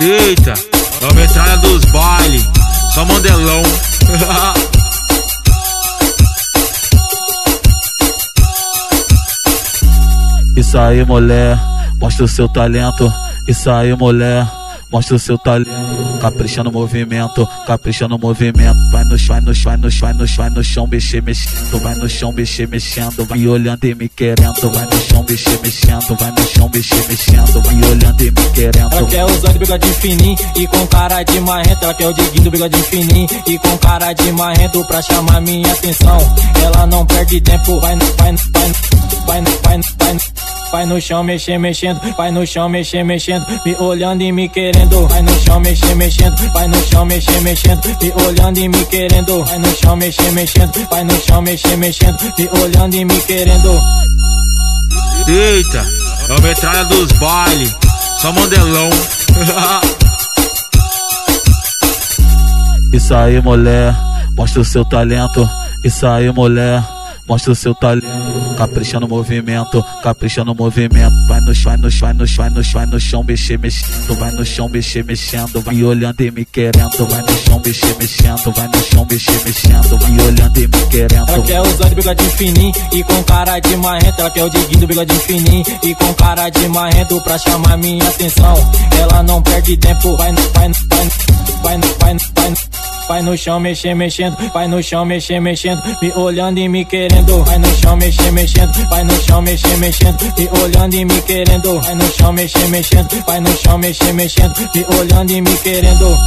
Eita, é a metralha dos baile, só mandelão. Isso aí, mulher, mostra o seu talento. Isso aí, mulher. Mostra o seu talento, capricha no movimento, capricha no movimento. Vai no chão, vai no chão, vai no chão, vai no chão, vai no chão, mexer, mexendo. Vai no chão, mexer, mexendo. Vai me olhando e me querendo. Vai no chão, mexer, mexendo. Vai no chão, mexer, mexendo. Vai me olhando e me querendo. Ela quer usar de bigode fininho e com cara de marrento. Ela quer o diguinho do bigode fininho e com cara de marrento pra chamar minha atenção. Ela não perde tempo, vai, vai, vai, vai, vai, vai, vai. Vai no chão mexer, mexendo, vai no chão mexer, mexendo, me olhando e me querendo. Vai no chão mexer, mexendo, vai no chão mexer, mexendo, me olhando e me querendo. Vai no chão mexer, mexendo, vai no chão mexer, mexendo, me olhando e me querendo. Eita, é a metralha dos baile, só mandelão. Isso aí, mulher, mostra o seu talento. Isso aí, mulher. Mostra o seu talento, capricha no movimento, capricha no movimento. Vai no chão, vai no chão, vai no chão, vai no chão, vai no chão, mexer, mexendo. Vai no chão, mexer, mexendo. Vai me olhando e me querendo. Vai no chão, mexer, mexendo. Vai no chão, mexer, mexendo. Vai me olhando e me querendo. Ela quer usar de bigodinho fininho e com cara de marrento. Ela quer o diguinho do bigodinho fininho e com cara de marrento pra chamar minha atenção. Ela não perde tempo, vai, vai, vai, vai, vai, vai. Vai no chão mexer, mexendo, vai no chão mexer, mexendo, me olhando e me querendo. Vai no chão mexer, mexendo, vai no chão mexer, mexendo, me olhando e me querendo. Vai no chão mexer, mexendo, vai no chão mexer, mexendo, me olhando e me querendo.